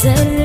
sen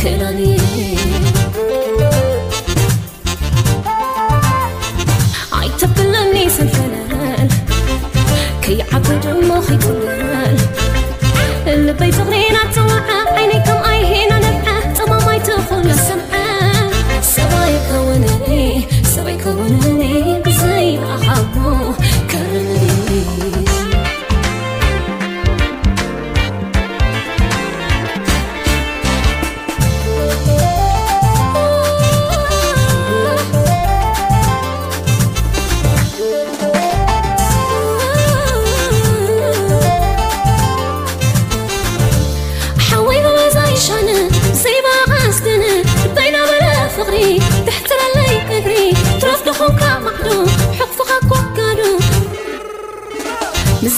can I need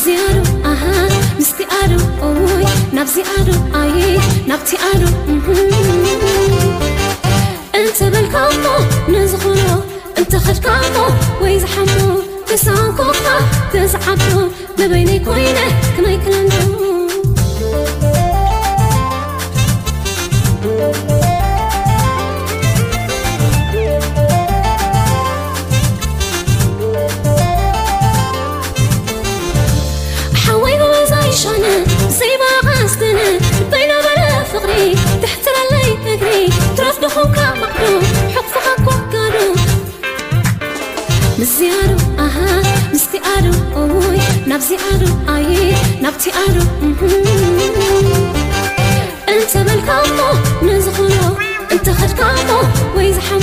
نبزيارو أها نستيارو أوي نبزيارو أي نبتيارو أنت بالكامو نزغلو أنت خشكامو ويزحمو تسعكو تسعكو ما بينك وينه كنا يكلمو مزيارو أها مستيارو اوي نبزيارو اي نبتيارو انت بالكامو نزخلو انت خدكامو ويزحم